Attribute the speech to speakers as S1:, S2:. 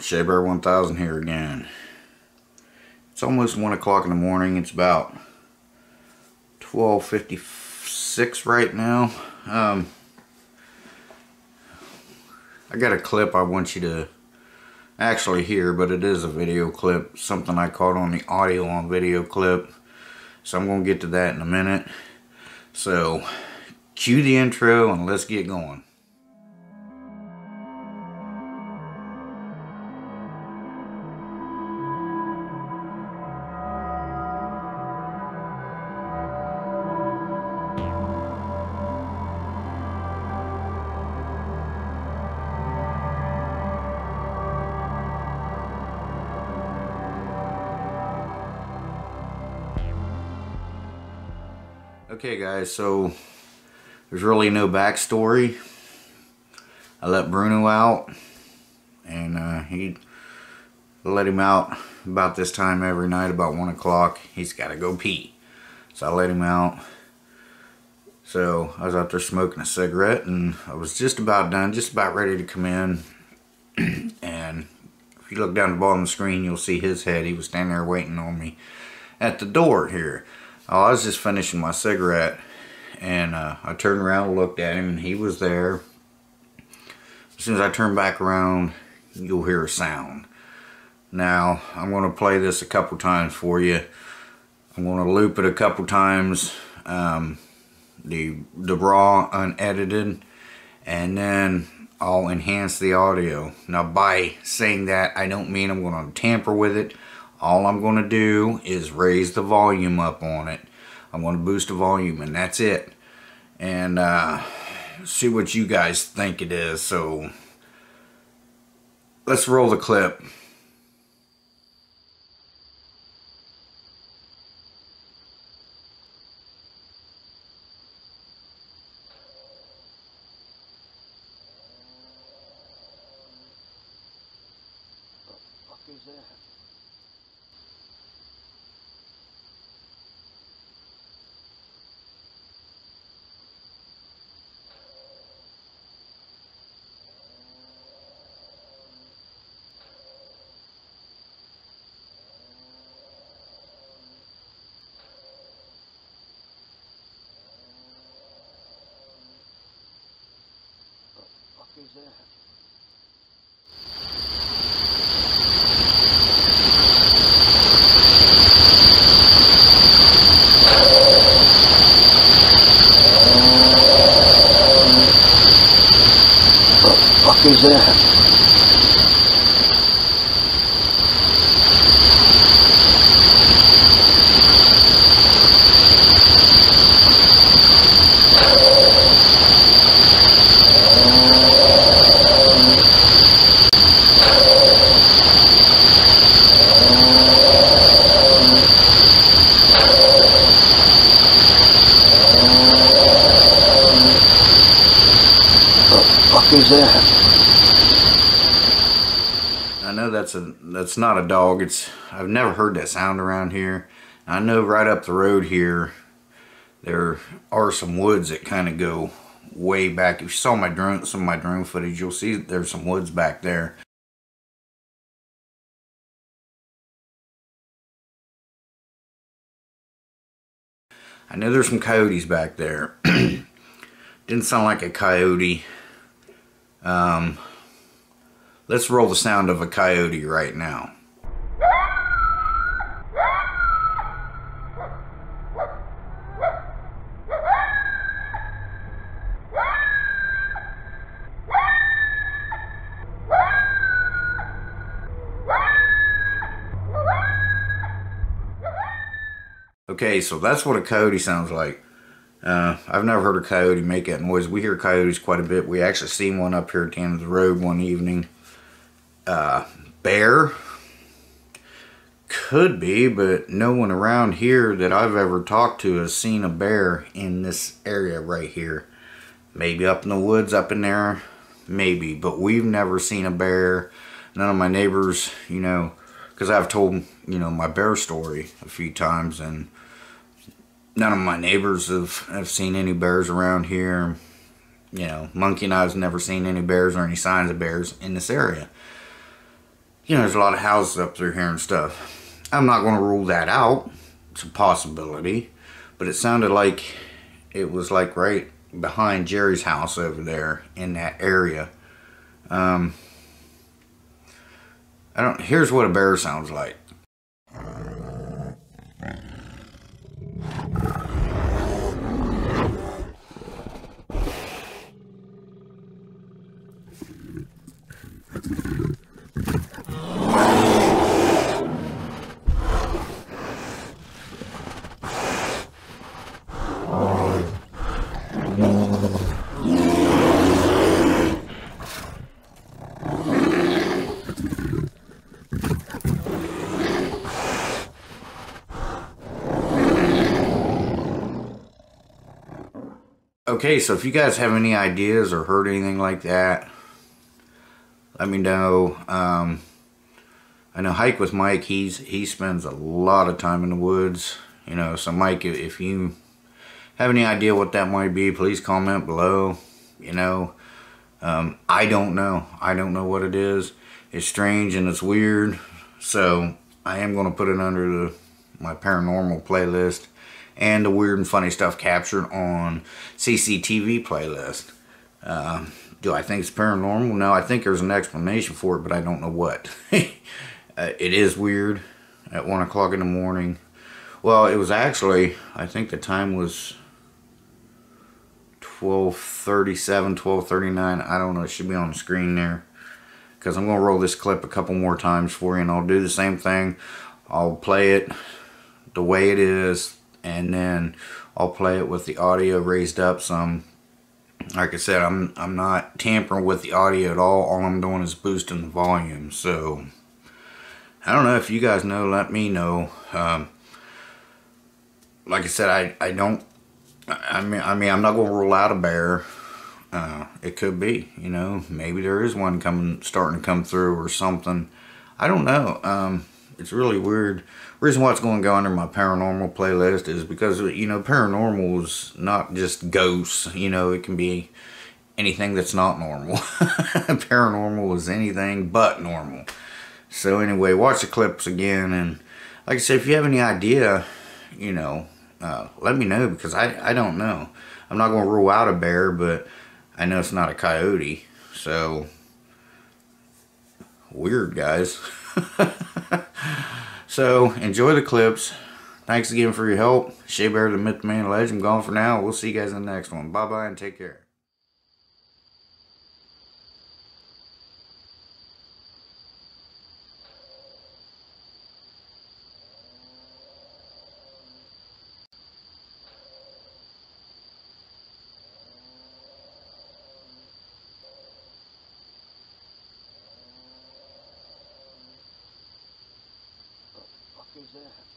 S1: Shabear 1000 here again. It's almost 1 o'clock in the morning. It's about 12.56 right now. Um, I got a clip I want you to actually hear, but it is a video clip. Something I caught on the audio on video clip. So I'm going to get to that in a minute. So, cue the intro and let's get going. Okay guys, so there's really no backstory. I let Bruno out and uh, he let him out about this time every night about 1 o'clock. He's got to go pee. So I let him out. So I was out there smoking a cigarette and I was just about done, just about ready to come in. and if you look down the bottom of the screen, you'll see his head. He was standing there waiting on me at the door here. Oh, I was just finishing my cigarette and uh, I turned around and looked at him and he was there. As soon as I turn back around, you'll hear a sound. Now, I'm going to play this a couple times for you. I'm going to loop it a couple times, um, the, the raw unedited, and then I'll enhance the audio. Now, by saying that, I don't mean I'm going to tamper with it all I'm going to do is raise the volume up on it. I'm going to boost the volume and that's it. And uh, see what you guys think it is. So let's roll the clip. جناحك that's not a dog. It's I've never heard that sound around here. I know right up the road here there are some woods that kind of go way back. If you saw my drone some of my drone footage, you'll see there's some woods back there. I know there's some coyotes back there. Didn't sound like a coyote. Um, let's roll the sound of a coyote right now. Okay, so that's what a coyote sounds like. Uh, I've never heard a coyote make that noise. We hear coyotes quite a bit. We actually seen one up here at the end of the road one evening. Uh, bear? Could be, but no one around here that I've ever talked to has seen a bear in this area right here. Maybe up in the woods up in there. Maybe, but we've never seen a bear. None of my neighbors, you know, because I've told, you know, my bear story a few times and none of my neighbors have, have seen any bears around here. You know, Monkey and I have never seen any bears or any signs of bears in this area. You know, there's a lot of houses up through here and stuff. I'm not going to rule that out. It's a possibility. But it sounded like it was like right behind Jerry's house over there in that area. Um, I don't. Here's what a bear sounds like. Okay, so if you guys have any ideas or heard anything like that, let me know. Um, I know Hike with Mike, he's he spends a lot of time in the woods. You know, so Mike, if you have any idea what that might be, please comment below. You know, um, I don't know. I don't know what it is. It's strange and it's weird. So I am going to put it under the my paranormal playlist and the weird and funny stuff captured on CCTV playlist. Uh, do I think it's paranormal? No, I think there's an explanation for it, but I don't know what. uh, it is weird at 1 o'clock in the morning. Well, it was actually, I think the time was 1237, 1239. I don't know. It should be on the screen there. Because I'm going to roll this clip a couple more times for you, and I'll do the same thing. I'll play it the way it is, and then I'll play it with the audio raised up some. Like I said, I'm I'm not tampering with the audio at all. All I'm doing is boosting the volume. So I don't know if you guys know. Let me know. Um, like I said, I I don't. I mean, I mean, I'm not going to rule out a bear. Uh, it could be, you know, maybe there is one coming, starting to come through or something. I don't know. Um, it's really weird. Reason why it's going to go under my paranormal playlist is because you know paranormal is not just ghosts. You know it can be anything that's not normal. paranormal is anything but normal. So anyway, watch the clips again, and like I said, if you have any idea, you know, uh, let me know because I I don't know. I'm not going to rule out a bear, but I know it's not a coyote. So weird, guys. so, enjoy the clips. Thanks again for your help. Shabear, the Myth Man Legend, gone for now. We'll see you guys in the next one. Bye-bye and take care.
S2: That?